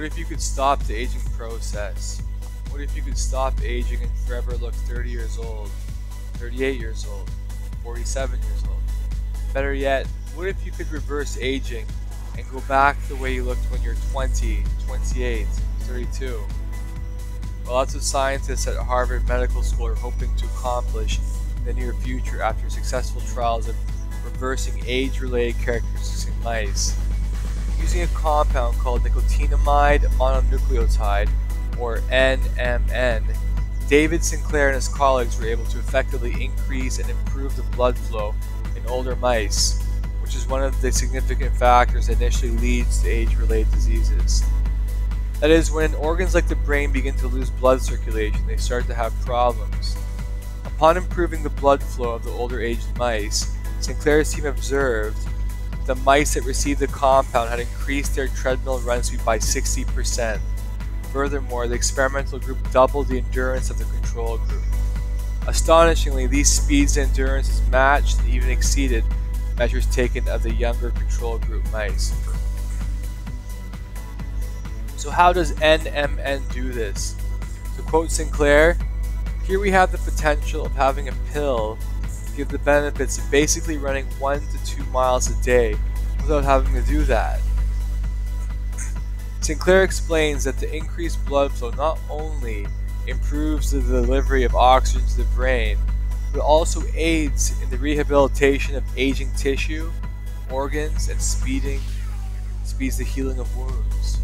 What if you could stop the aging process? What if you could stop aging and forever look 30 years old, 38 years old, 47 years old? Better yet, what if you could reverse aging and go back the way you looked when you're 20, 28, 32? Well, that's what scientists at Harvard Medical School are hoping to accomplish in the near future after successful trials of reversing age-related characteristics in mice. Using a compound called nicotinamide mononucleotide, or NMN, David Sinclair and his colleagues were able to effectively increase and improve the blood flow in older mice, which is one of the significant factors that initially leads to age-related diseases. That is, when organs like the brain begin to lose blood circulation, they start to have problems. Upon improving the blood flow of the older aged mice, Sinclair's team observed the mice that received the compound had increased their treadmill run speed by 60%. Furthermore, the experimental group doubled the endurance of the control group. Astonishingly, these speeds and endurances matched and even exceeded measures taken of the younger control group mice. So how does NMN do this? To quote Sinclair, here we have the potential of having a pill give the benefits of basically running one to two miles a day without having to do that. Sinclair explains that the increased blood flow not only improves the delivery of oxygen to the brain, but also aids in the rehabilitation of aging tissue, organs, and speeding speeds the healing of wounds.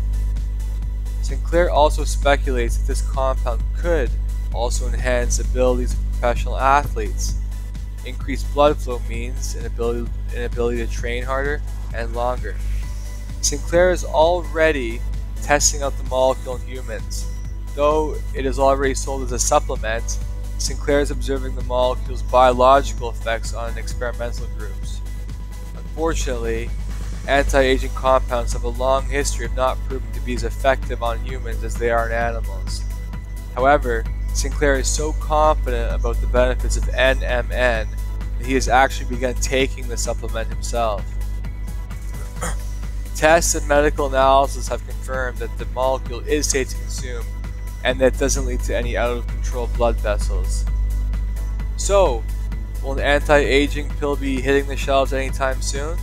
Sinclair also speculates that this compound could also enhance the abilities of professional athletes. Increased blood flow means an ability, an ability to train harder and longer. Sinclair is already testing out the molecule in humans. Though it is already sold as a supplement, Sinclair is observing the molecule's biological effects on experimental groups. Unfortunately, anti-aging compounds have a long history of not proving to be as effective on humans as they are in animals. However, Sinclair is so confident about the benefits of NMN that he has actually begun taking the supplement himself. Tests and medical analysis have confirmed that the molecule is safe to consume and that doesn't lead to any out of control blood vessels. So, will an anti aging pill be hitting the shelves anytime soon?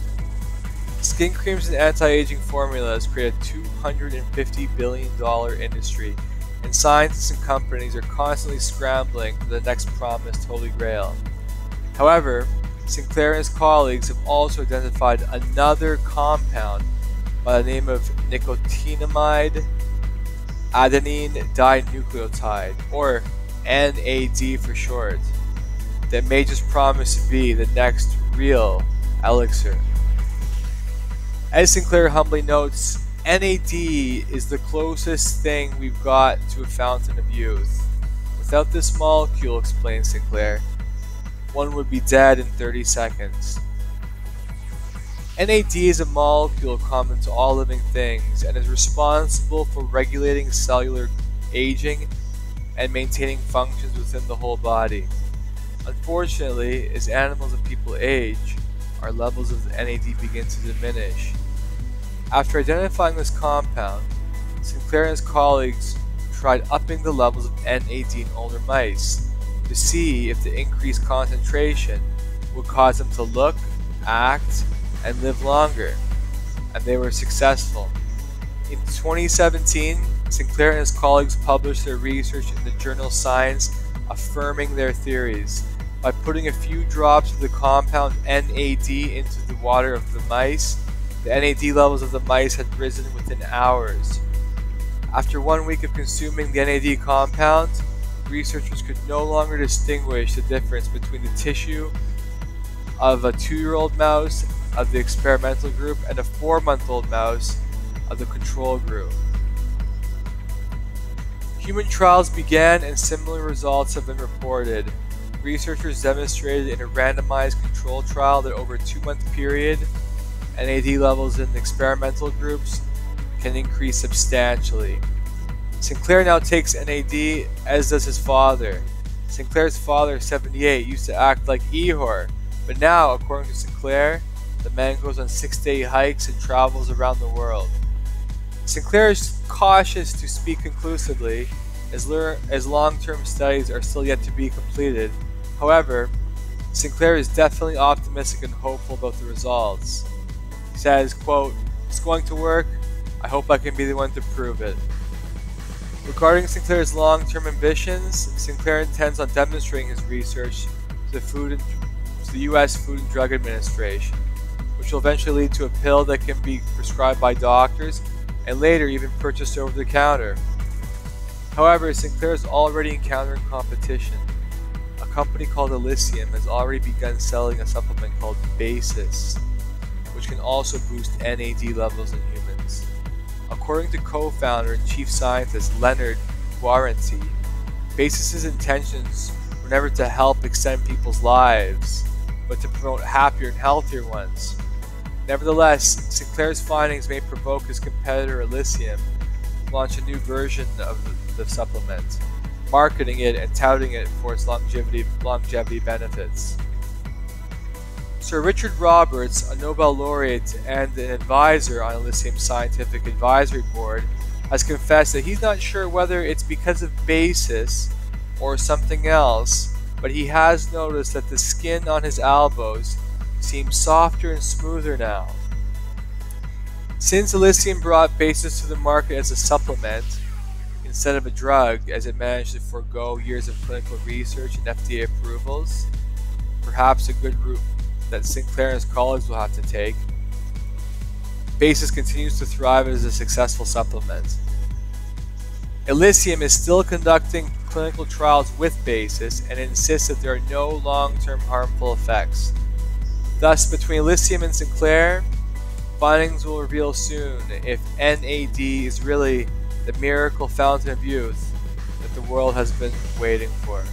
Skin creams and anti aging formulas create a $250 billion industry, and scientists and companies are constantly scrambling for the next promised Holy Grail. However, Sinclair and his colleagues have also identified another compound by the name of nicotinamide adenine dinucleotide, or NAD for short, that may just promise to be the next real elixir. As Sinclair humbly notes, NAD is the closest thing we've got to a fountain of youth. Without this molecule, explains Sinclair, one would be dead in 30 seconds. NAD is a molecule common to all living things and is responsible for regulating cellular aging and maintaining functions within the whole body. Unfortunately, as animals and people age, our levels of NAD begin to diminish. After identifying this compound, Sinclair and his colleagues tried upping the levels of NAD in older mice to see if the increased concentration would cause them to look, act, and live longer, and they were successful. In 2017, Sinclair and his colleagues published their research in the journal Science affirming their theories. By putting a few drops of the compound NAD into the water of the mice, the NAD levels of the mice had risen within hours. After one week of consuming the NAD compound, researchers could no longer distinguish the difference between the tissue of a two year old mouse of the experimental group and a four month old mouse of the control group. Human trials began and similar results have been reported. Researchers demonstrated in a randomized control trial that over a two month period, NAD levels in experimental groups can increase substantially. Sinclair now takes NAD, as does his father. Sinclair's father, 78, used to act like Igor, but now, according to Sinclair, the man goes on six day hikes and travels around the world. Sinclair is cautious to speak conclusively, as, as long term studies are still yet to be completed. However, Sinclair is definitely optimistic and hopeful about the results. Says, quote, It's going to work. I hope I can be the one to prove it. Regarding Sinclair's long term ambitions, Sinclair intends on demonstrating his research to the, Food and, to the U.S. Food and Drug Administration, which will eventually lead to a pill that can be prescribed by doctors and later even purchased over the counter. However, Sinclair is already encountering competition. A company called Elysium has already begun selling a supplement called Basis, which can also boost NAD levels in humans. According to co-founder and chief scientist Leonard Guarente, Basis's intentions were never to help extend people's lives, but to promote happier and healthier ones. Nevertheless, Sinclair's findings may provoke his competitor Elysium to launch a new version of the, the supplement, marketing it and touting it for its longevity, longevity benefits. Sir Richard Roberts, a Nobel laureate and an advisor on Elysium's scientific advisory board, has confessed that he's not sure whether it's because of basis or something else, but he has noticed that the skin on his elbows seems softer and smoother now. Since Elysium brought basis to the market as a supplement instead of a drug, as it managed to forego years of clinical research and FDA approvals, perhaps a good route that Sinclair and his colleagues will have to take. Basis continues to thrive as a successful supplement. Elysium is still conducting clinical trials with Basis and insists that there are no long term harmful effects. Thus, between Elysium and Sinclair, findings will reveal soon if NAD is really the miracle fountain of youth that the world has been waiting for.